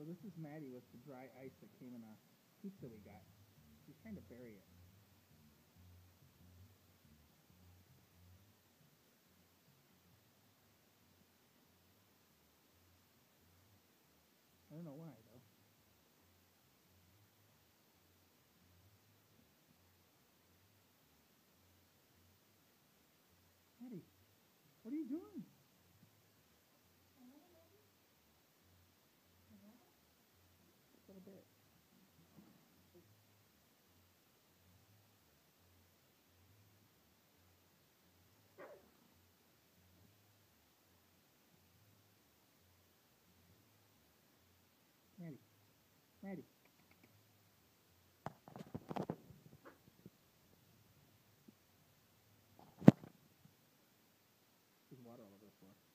So this is Maddie with the dry ice that came in a pizza we got. She's trying to bury it. I don't know why though. Maddie, what are you doing? little bit. Ready. Ready. There's water all over the floor.